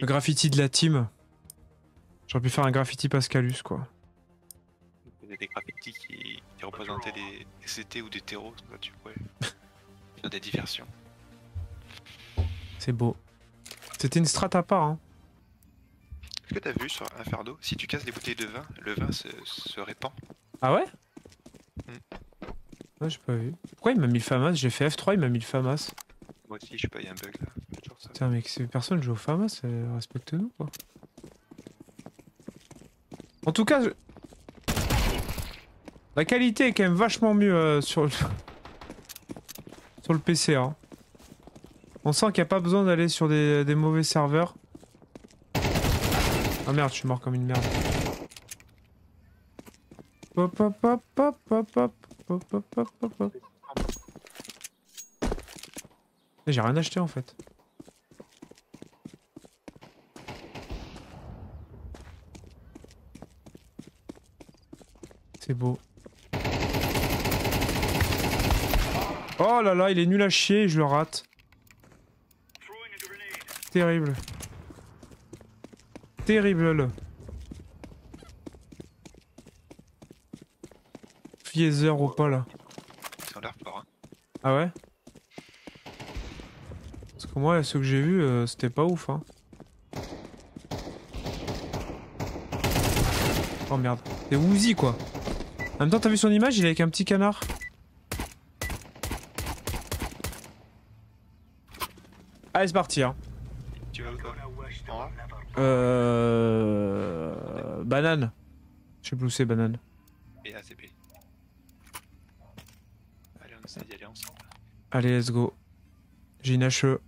Le graffiti de la team. J'aurais pu faire un graffiti Pascalus, quoi. Il y a des graffitis qui, qui représentaient des, des CT ou des terreaux, ça, tu pourrais faire des diversions. C'est beau. C'était une strat à part, hein. Est-ce que t'as vu sur Inferno, si tu casses des bouteilles de vin, le vin se, se répand? Ah ouais? Hmm. Ouais, j'ai pas vu. Pourquoi il m'a mis le FAMAS? J'ai fait F3, il m'a mis le FAMAS. Moi aussi, je sais pas, il y a un bug là. Putain, mec, c'est personne joue au FAMAS, euh, respecte-nous, quoi. En tout cas, je- la qualité est quand même vachement mieux euh, sur le... sur le PC, hein. On sent qu'il n'y a pas besoin d'aller sur des, des mauvais serveurs. Ah merde, je suis mort comme une merde. Hop hop hop hop hop hop hop hop hop hop J'ai rien acheté en fait. C'est beau. Oh là là, il est nul à chier, je le rate. Terrible. Terrible. Phaser ou pas là Ils ont l'air fort. Hein. Ah ouais? Parce que moi, ceux que j'ai vus, euh, c'était pas ouf, hein. Oh merde. C'est Woozy, quoi. En même temps, t'as vu son image Il est avec un petit canard. Allez, c'est parti, hein. Tu vas où toi Euh... Banane. Je sais plus où c'est, banane. Allez, on essaie d'y aller ensemble. Allez, let's go. J'ai une HE.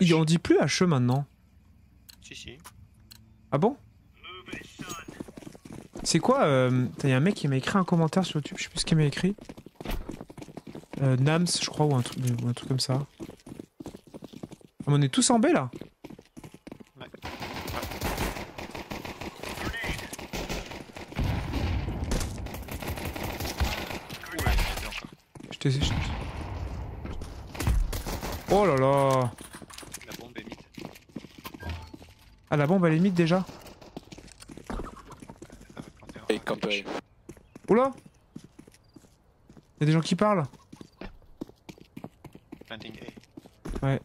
Une. On dit plus HE maintenant. Si, si. Ah bon? C'est quoi euh... Il y a un mec qui m'a écrit un commentaire sur YouTube, je sais plus ce qu'il m'a écrit. Euh, Nams, je crois, ou un, truc, ou un truc comme ça. Ah, on est tous en B là Ouais. Je t'ai- je- Oh là là La bombe est. Ah la bombe elle est limite déjà Oula Y'a des gens qui parlent? Planting A. Ouais.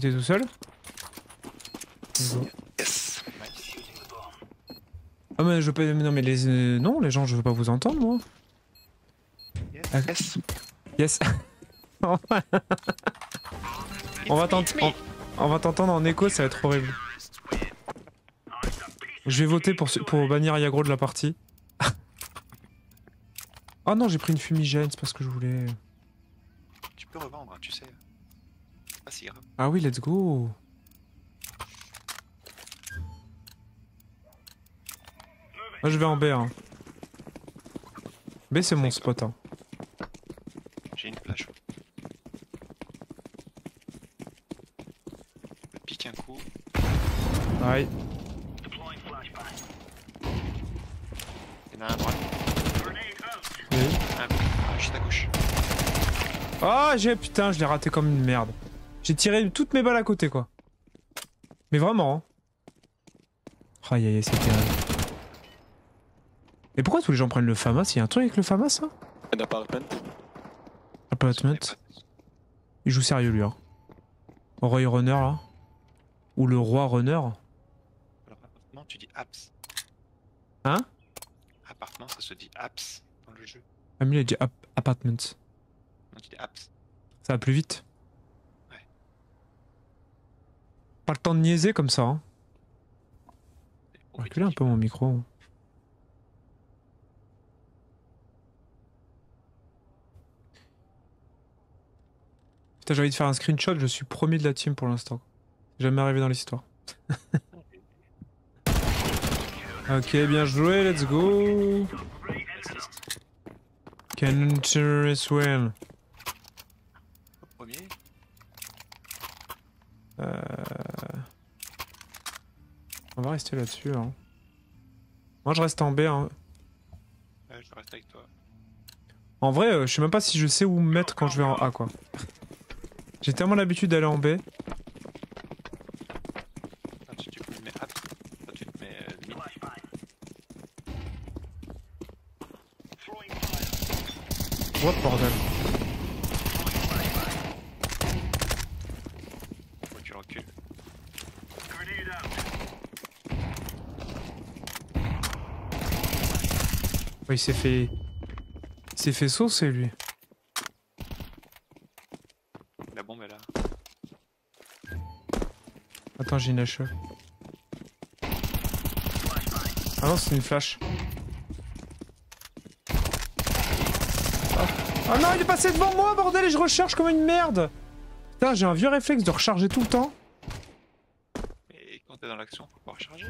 T'es tout seul? Yes. Ah mais je veux pas... Non mais les... euh, Non les gens je veux pas vous entendre moi Yes. Ah. yes. Yes On va t'ent- on- on va t'entendre en écho, ça va être horrible. Je vais voter pour, pour bannir Yagro de la partie. oh non, j'ai pris une fumigène, c'est pas ce que je voulais. Tu peux revendre, tu sais. Pas si grave. Ah oui, let's go. Moi je vais en B. Hein. B c'est mon spot. Hein. J'ai une flash. Je pique un coup. Aïe. Il y en a un à droite. Oui. Un ah, juste à gauche. Ah, j'ai putain, je l'ai raté comme une merde. J'ai tiré toutes mes balles à côté, quoi. Mais vraiment. Hein. Aïe aïe, aïe, c'est terrible. Et pourquoi tous les gens prennent le FAMAS? Il y a un truc avec le FAMAS, là un appartement. Apartment. Il joue sérieux, lui, hein. Roy Runner, là. Ou le roi Runner. Alors, appartement, tu dis apps. Hein? Appartement, ça se dit apps dans le jeu. Ah, mais il a dit ap- apartment. Non, tu dis apps. Ça va plus vite. Ouais. Pas le temps de niaiser comme ça, hein. Reculer un peu mon micro. Putain, j'ai envie de faire un screenshot, je suis premier de la team pour l'instant. C'est Jamais arrivé dans l'histoire. ok, bien joué, let's go. Counter win. Premier. Euh... On va rester là-dessus. Hein. Moi, je reste en B. Hein. Je reste avec toi. En vrai, euh, je sais même pas si je sais où me mettre quand je vais en A quoi. J'ai tellement l'habitude d'aller en B. Ah, tu, tu te mets A. Toi, tu te mets euh, mid. What bordel. Faut que tu recules. Ouais, il s'est fait. Il s'est fait saucer lui. La bombe est là. Attends, j'ai une HE. Ah non, c'est une flash. Ah. Ah non, il est passé devant moi, bordel, et je recharge comme une merde. Putain, j'ai un vieux réflexe de recharger tout le temps. Et quand t'es dans l'action, faut pas recharger.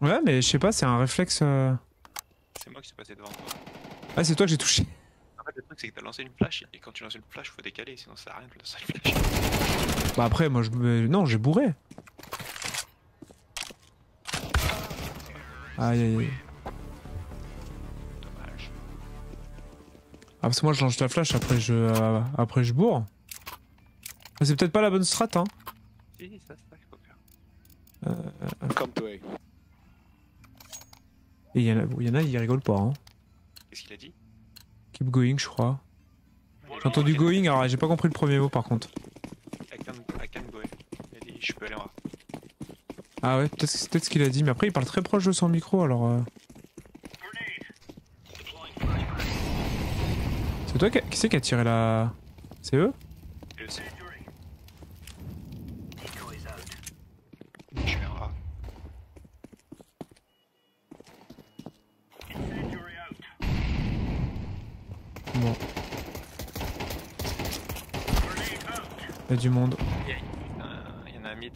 Ouais, mais je sais pas, c'est un réflexe. euh, C'est moi qui suis passé devant toi. Ah, c'est toi que j'ai touché. En fait, le truc, c'est que t'as lancé une flash, et quand tu lances une flash, faut décaler, sinon ça sert à rien de lancer une flash. Bah après, moi je me. Non, j'ai bourré. Aïe aïe aïe. Dommage. Ah, parce que moi je lance la flash, après je. euh, après je bourre. Ah, C'est peut-être pas la bonne strat, hein. Si, si, ça, c'est ça qu'il faut faire. Come to A. Et il y, en a- il y en a, ils rigolent pas, hein. Qu'est-ce qu'il a dit? Keep going, je crois. J'ai entendu going, alors j'ai pas compris le premier mot par contre. I can, I can go. Il a dit, je peux aller en. Ah ouais, peut-être c'est peut-être ce qu'il a dit, mais après il parle très proche de son micro alors. euh. C'est toi qui, qui c'est qui a tiré la. C'est eux Et le C. Je vais en A. Bon. Il y a du monde. Il y, en a un mid.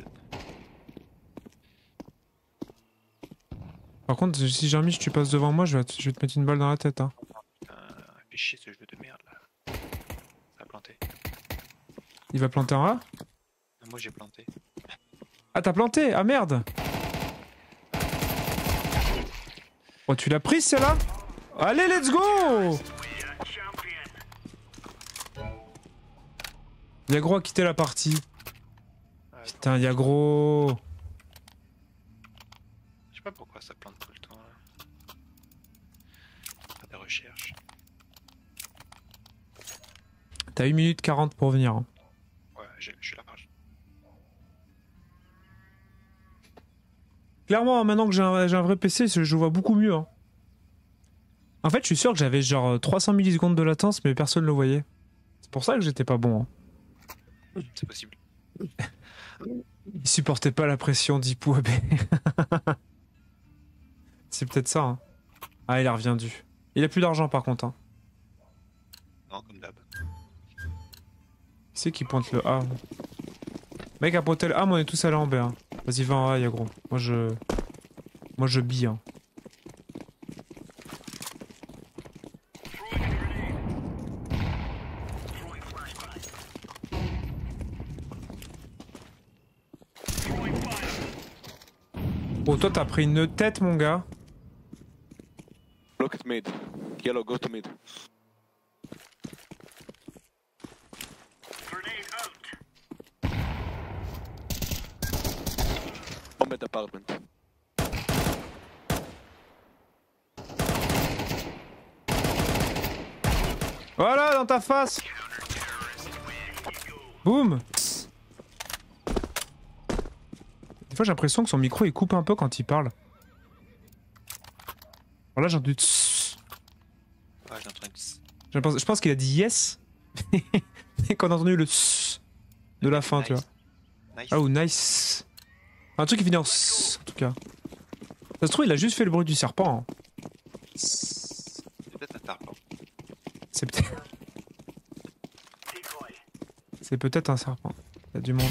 Par contre, si jamais tu passes devant moi, je vais, te- je vais te mettre une balle dans la tête. Hein. Putain, fait chier ce jeu de merde là. Ça a planté. Il va planter un A Ah, Moi j'ai planté. Ah, t'as planté Ah merde Oh, tu l'as prise celle-là? Allez, let's go Yagro a quitté la partie. Putain, Yagro Je sais pas pourquoi ça plante tout le temps là. Pas de recherche. T'as 1 minute 40 pour venir. hein. Ouais, je suis là. je- Clairement, maintenant que j'ai un, vrai PC, je je vois beaucoup mieux. hein. En fait, je suis sûr que j'avais genre 300 millisecondes de latence, mais personne ne le voyait. C'est pour ça que j'étais pas bon. hein. C'est possible. Il supportait pas la pression d'Ipou AB. C'est peut-être ça. hein. Ah, il a reviendu. Il a plus d'argent par contre. Hein. Non, comme d'hab. Qui c'est qui pointe le A Mec, à pointer le A, mais on est tous allés en B. hein. Vas-y, va en A, Yagro. Moi, je. Moi, je bille. hein. Toi, t'as pris une tête, mon gars. Look at mid. Yellow, go to mid. On mid apartment. Voilà, dans ta face Boum Des fois, j'ai l'impression que son micro, il coupe un peu quand il parle. Alors là, j'ai entendu... Ouais, j'ai entendu. Je pense, je pense qu'il a dit yes. Et qu'on a entendu le tss de la fin, tu vois. Nice. Ah, ou nice. Un truc qui finit en tss, en tout cas. Ça se trouve, il a juste fait le bruit du serpent. hein. C'est peut-être un tarpon. C'est peut-être... C'est peut-être un serpent. Il y a du monde.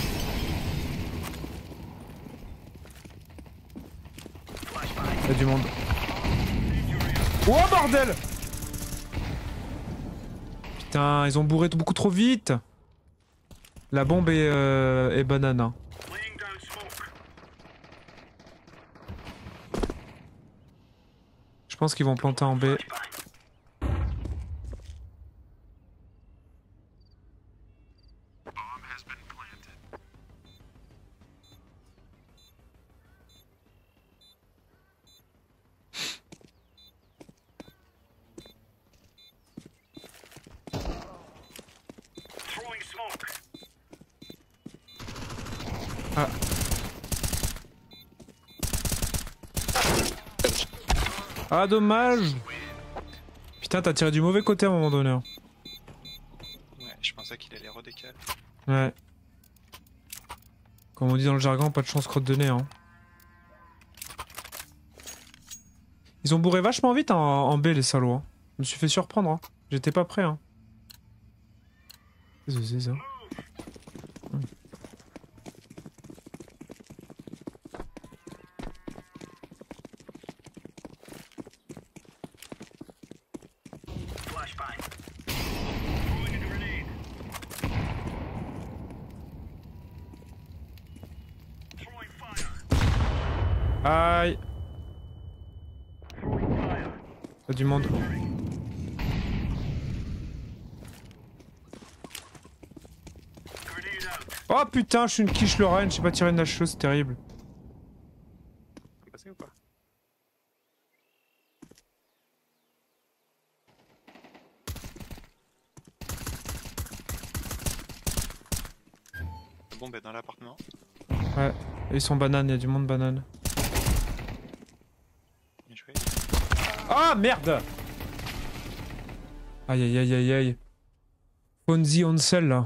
Il y a du monde. Oh bordel Putain, ils ont bourré beaucoup trop vite La bombe est, euh, est banane. Je pense qu'ils vont planter en B. Ah, dommage Putain, t'as tiré du mauvais côté à un moment donné. hein. Ouais, je pensais qu'il allait redécaler. Ouais. Comme on dit dans le jargon, pas de chance crotte de nez. Hein. Ils ont bourré vachement vite en, en B, les salauds. hein. Je me suis fait surprendre. Hein. J'étais pas prêt. Hein. Qu'est-ce que c'est ça Aïe Y'a du monde. Oh putain, je suis une quiche Lorraine, je sais pas tirer une chose, c'est terrible. Ils sont bananes, y'a du monde banane. Ah merde Aïe aïe aïe aïe aïe. Fonzie on sell là.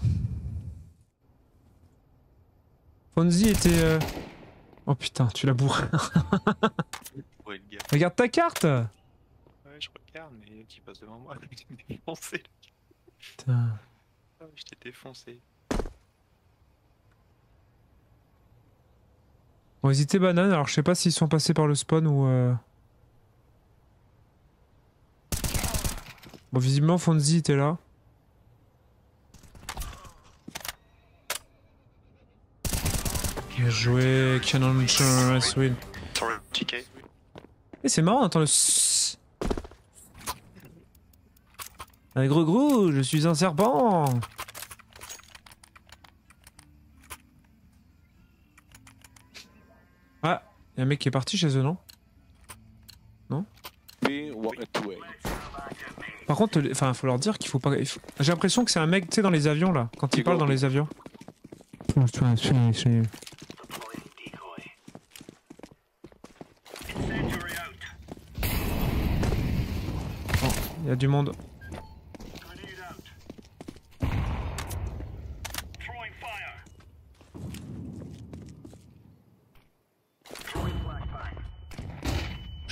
Fonzie était... euh, Oh putain, tu l'as bourré. Ouais. Regarde ta carte Ouais, je regarde, mais qui passe devant moi, je t'ai défoncé. Putain. Ah, Je t'ai défoncé. Bon, ils étaient bananes, alors je sais pas s'ils sont passés par le spawn ou... euh, Bon, visiblement Fonzie était là. Bien joué, Insurance Win. TK. Et c'est marrant, on entend le. Un gros gros, je suis un serpent. Ah, y a un mec qui est parti chez eux, non? A. Par contre, enfin, faut leur dire qu'il faut pas. J'ai l'impression que c'est un mec, tu sais, dans les avions là, quand il parle dans les avions. Il y a du monde.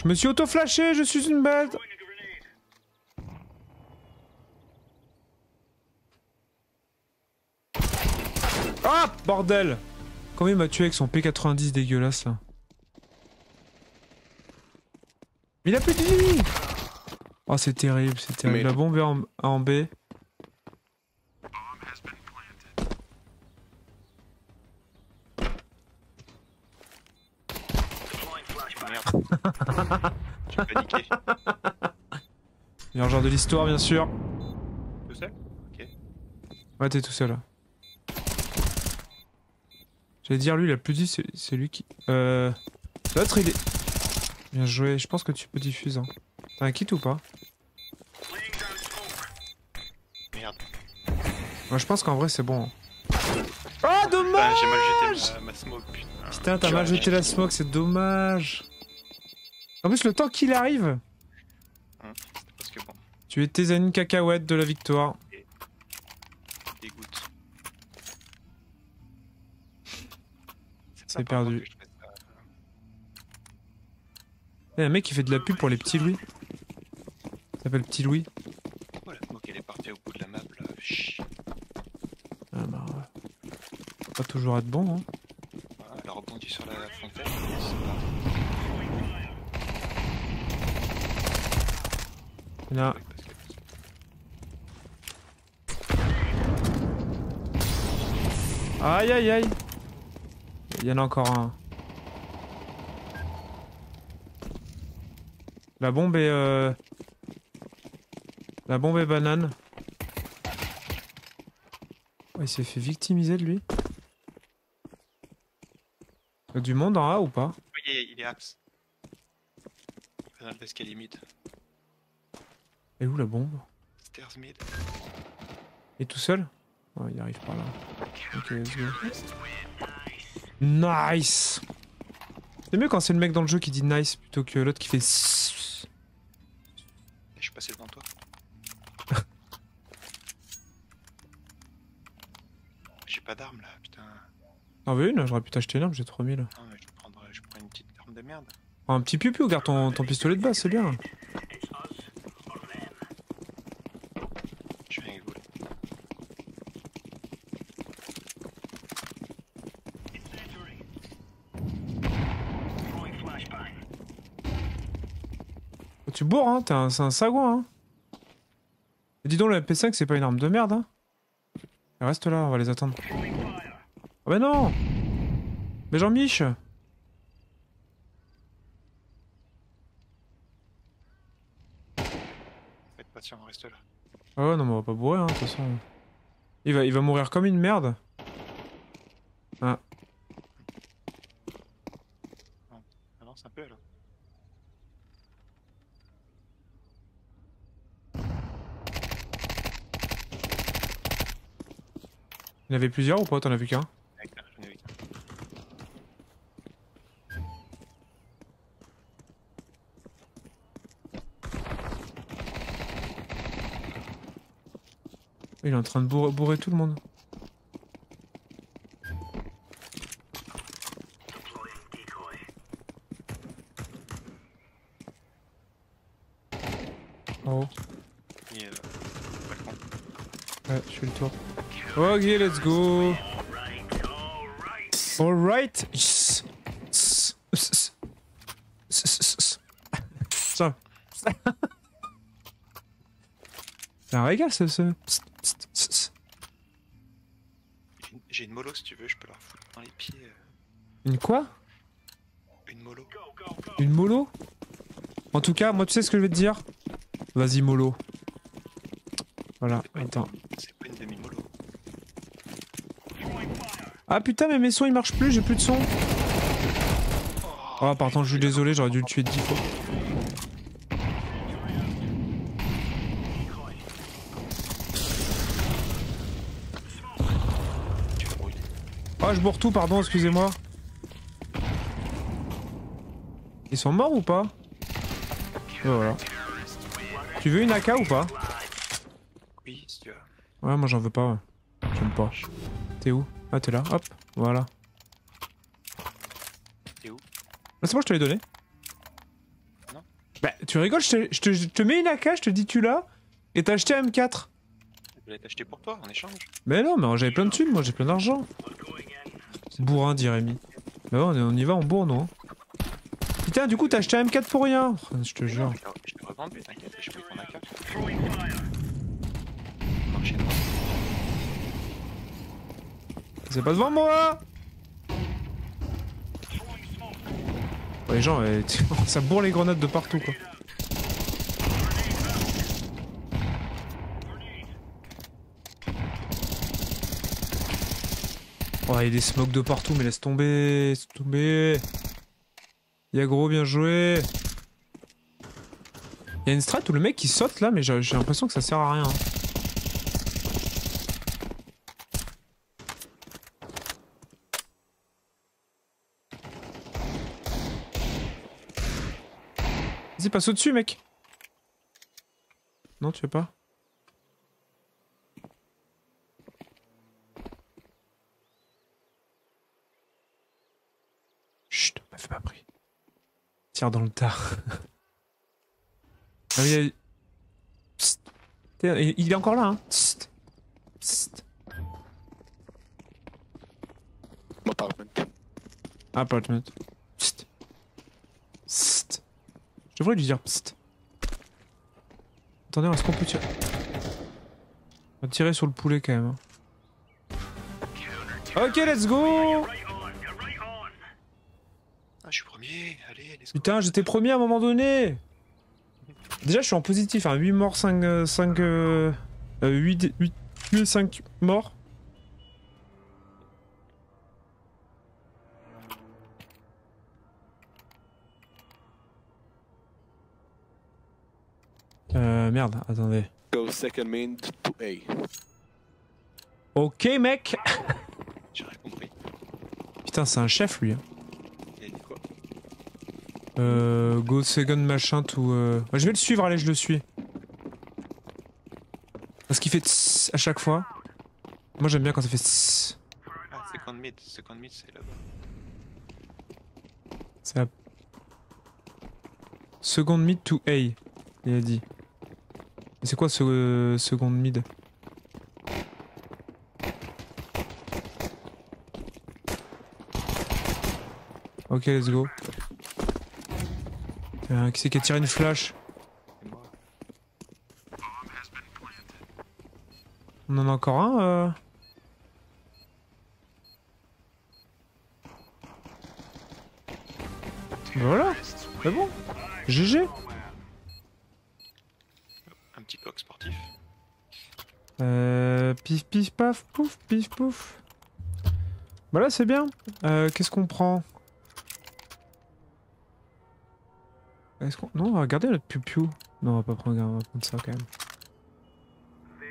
Je me suis auto-flashé, je suis une bête. Ah Bordel Comment il m'a tué avec son P90 dégueulasse là Mais il a plus de vie Oh c'est terrible, c'est terrible. Mais- La bombe est en, en B. Merde. J'ai paniqué. Meilleur genre de l'histoire bien sûr. Tout seul? Ok. Ouais t'es tout seul là. J'allais dire lui il a plus vie, c'est lui qui... Euh... L'autre il est... Bien joué, je pense que tu peux diffuser. Hein. T'as un kit ou pas? Merde. Moi je pense qu'en vrai c'est bon. hein. Ah Ah, dommage j'ai mal jeté ma, ma smoke, putain. Putain, t'as mal jeté la smoke, c'est dommage. En plus, le temps qu'il arrive, Hein, C'était presque bon. Tu étais à une cacahuète de la victoire. Dégoûte. C'est perdu. Il y a un mec qui fait de la pub pour les petits Louis. Il s'appelle Petit Louis. Oh, la smoke, elle est partie au bout de la map, là. Chut. Ah bah ouais. Faut Pas toujours être bon, hein. Voilà, elle a rebondi sur la fontaine. et c'est parti. Il y en a- Ouais, parce que- Aïe aïe aïe. Il y en a encore un. La bombe est... Euh... La bombe est banane. Ouais, il s'est fait victimiser de lui. Il y a du monde en A ou pas? Oh, il est, il est axe. Dans l'escalier mid. Et où la bombe? Stairs mid. Est tout seul? Ouais, il arrive par là. Ok, let's go. Nice C'est mieux quand c'est le mec dans le jeu qui dit nice plutôt que l'autre qui fait... sss. Je suis passé devant toi. J'ai pas d'arme là, putain. Ah oui, une, j'aurais pu t'acheter une arme, j'ai 3000. Non, mais je vais prendre, je prends une petite arme de merde. Un petit piou-piou, garde ton, ton pistolet de base, c'est bien. Je viens avec vous. là. Oh, tu bourres, hein, t'es un, c'est un sagouin, hein. Et dis donc, le MP5, c'est pas une arme de merde, hein. Reste là, on va les attendre. Ah bah non Mais Jean-Mich Faites patient, reste là. Ah ouais, non, mais on va pas bourrer, hein, de toute façon. Il va, il va mourir comme une merde. Avance un peu alors. Il y en avait plusieurs ou pas? T'en as vu qu'un? Là. Il est en train de bourrer, bourrer tout le monde. Oh, Et, euh, balcon. ouais, je fais le tour. Ok, let's go. Alright. Ça. C'est un régal ce. ce... J'ai une- mollo si tu veux, je peux leur foutre dans les pieds. euh, Une quoi? Une mollo. Une mollo En tout cas, moi tu sais ce que je vais te dire? Vas-y mollo. Voilà, attends. C'est pas une demi-mollo. Ah putain mais mes sons ils marchent plus, j'ai plus de son. Oh pardon, je suis désolé, j'aurais dû le tuer dix fois. Ah je bourre tout, pardon, excusez-moi. Ils sont morts ou pas? Voilà. Tu veux une AK ou pas? Oui, si tu veux. Ouais, moi j'en veux pas. ouais. J'aime pas. T'es où? Ah t'es là, hop, voilà. T'es où? Ah, c'est moi je te l'ai donné. Non. Bah tu rigoles, je te, je te- je te mets une AK, je te dis tu l'as, et t'as acheté un M4. Je voulais t'acheter pour toi en échange. Mais non, mais j'avais plein de thunes, moi j'ai plein d'argent. Bourrin, dit Rémi. Bah ouais, on, y va, on bourre, non Putain, du coup, t'as acheté un M4 pour rien. Je te jure. Je l'ai- l'ai revendu, t'inquiète, je peux prendre un droit. C'est pas devant moi Les gens, euh, ça bourre les grenades de partout, quoi. Oh, il y a des smokes de partout, mais laisse tomber, laisse tomber. Y'a gros, bien joué. Il y a une strat où le mec il saute là, mais j'ai l'impression que ça sert à rien. Passe au-dessus, mec. Non, tu veux pas Chut, me fais pas pris. Tire dans le tas. ah oui, Il il est encore là, hein. Psst. Psst. Apartment. Apartment. Psst. Psst. Je lui dire psst. Attendez, est-ce qu'on peut tirer? On va tirer sur le poulet quand même. hein. Ok, let's go Ah, je suis premier, allez, let's go. Putain, j'étais premier à un moment donné Déjà, je suis en positif, hein. 8 morts, 5... euh, 5 euh, euh, 8, 8 tués, 5 morts. Merde, attendez. Go second main to A. Ok, mec J'ai rien compris. Putain, c'est un chef lui. hein. Il a dit quoi? Euh, go second machin tout. Euh... bah, je vais le suivre, allez, je le suis. Parce qu'il fait tss à chaque fois. Moi j'aime bien quand ça fait tss. Ah, second mid. Second mid, c'est là-bas. C'est la... Second mid to A, il a dit. Et c'est quoi ce euh, second mid Ok, let's go. Qui c'est qui a tiré une flash. On en a encore un euh... Voilà, c'est bon. GG. Euh, pif pif paf pouf pif pouf. Voilà c'est bien. Euh, Qu'est-ce qu'on prend? Est-ce qu'on... Non on va garder notre piou Non on va pas prendre, on va prendre ça quand même.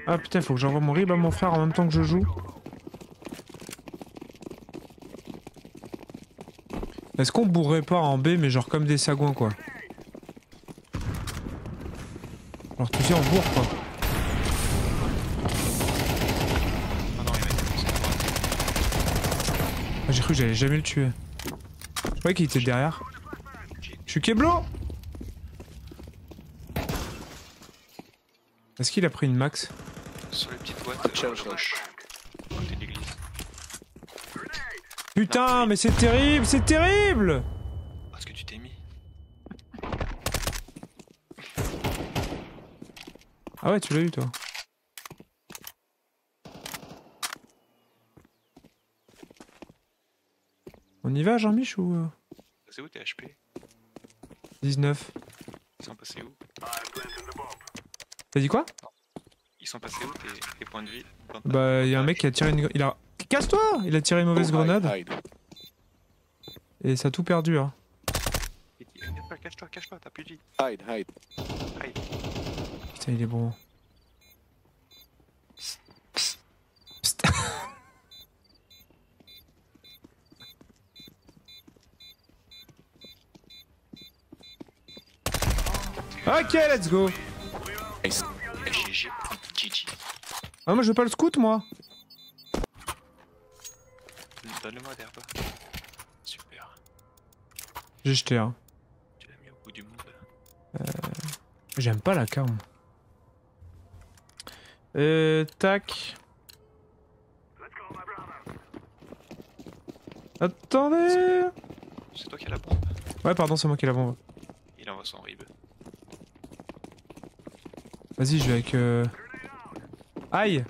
Ah putain faut que j'envoie mon rib à mon frère en même temps que je joue. Est-ce qu'on bourrait pas en B mais genre comme des sagouins quoi? Alors tu sais on bourre quoi. Ah non, il y en a qui sont à droite. Ah, J'ai cru que j'allais jamais le tuer. Je croyais qu'il était derrière. Je suis Keblo Est-ce qu'il a pris une max Sur les petites boîtes euh, à gauche. Côté l'église. Putain, mais c'est terrible, c'est terrible Parce que tu t'es mis. Ah ouais, tu l'as eu toi. On y va, Jean-Mich, ou... euh, C'est où tes HP 19 Ils sont passés où? T'as dit quoi? Ils sont passés où tes, tes points de vie? Bah, y a un mec qui a tiré une... Il a... Casse-toi Il a tiré une mauvaise Oh, hide, grenade, hide. et ça a tout perdu, hein. Cache-toi, cache-toi, cache-toi, t'as plus de vie. Hide, hide. Aïe. Putain, il est bon. Ok, let's go. Ah, moi je veux pas le scout, moi. Donne-le-moi d'herbe. Super. J'ai jeté, hein. Tu l'as mis au bout du monde. J'aime pas la carne. Euh, tac. Attendez C'est toi qui as la bombe. Ouais, pardon, c'est moi qui la bombe. Il envoie son rib. Vas-y, je vais avec... Euh... Aïe.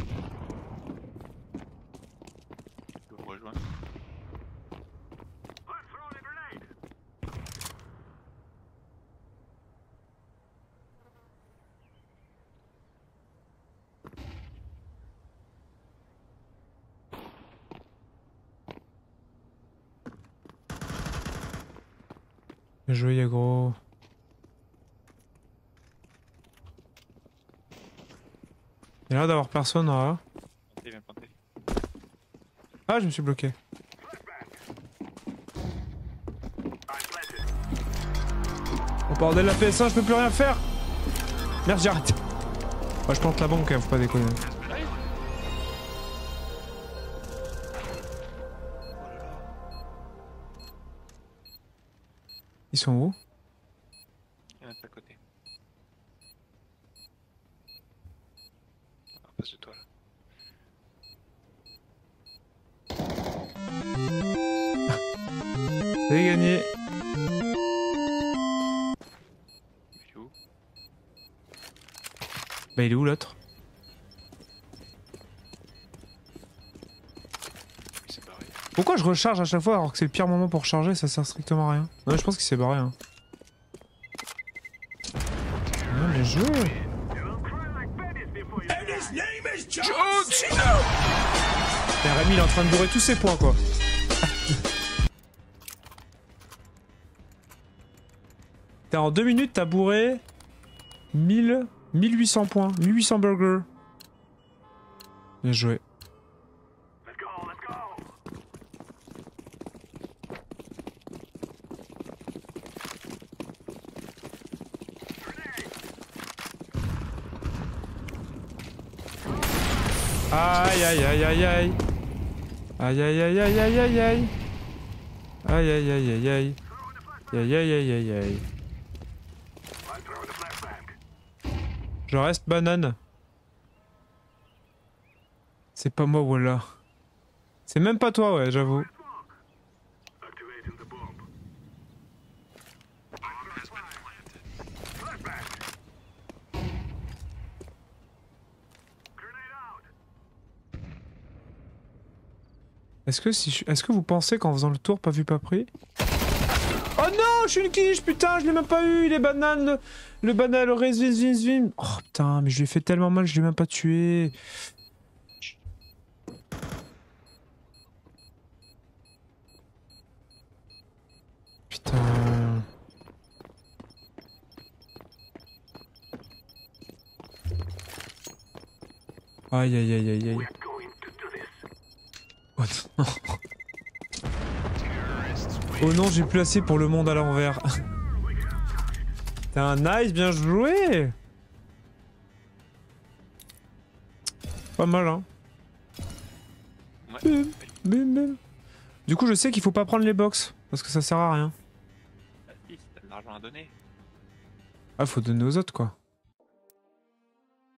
Bien joué, Yagro. Il y a l'air d'avoir personne en planter. Ah, je me suis bloqué. Oh bordel, la PS1, je peux plus rien faire Merde, j'ai arrêté. Ouais, je plante la banque, hein, faut pas déconner. Ils sont où Il y en a de à côté. En face de toi là. C'est gagné. Il est où? Bah, il est où l'autre? Pourquoi je recharge à chaque fois alors que c'est le pire moment pour recharger Ça sert strictement à rien? Non, je pense qu'il s'est barré. Hein. Non, mais joué train de bourrer tous ses points, quoi. en deux minutes, t'as bourré 1000, 1800 points, 1800 burgers. Bien joué. Aïe aïe aïe aïe aïe Aïe aïe aïe aïe aïe aïe aïe. Aïe aïe aïe aïe aïe. Aïe aïe aïe aïe aïe. Je reste banane. C'est pas moi, voilà. C'est même pas toi, ouais, j'avoue. Est-ce que vous pensez qu'en faisant le tour pas vu pas pris Oh non, je suis une quiche, putain, je l'ai même pas eu, les bananes, le, le banal, le résin, Oh putain, mais je lui ai fait tellement mal, je l'ai même pas tué. Putain. Aïe aïe aïe aïe aïe. Oh non. Oh non, j'ai plus assez pour le monde à l'envers. T'es un nice, bien joué Pas mal, hein. Ouais. Bim. Du coup, je sais qu'il faut pas prendre les box, parce que ça sert à rien. Ah, l'argent à donner. Ah, faut donner aux autres, quoi.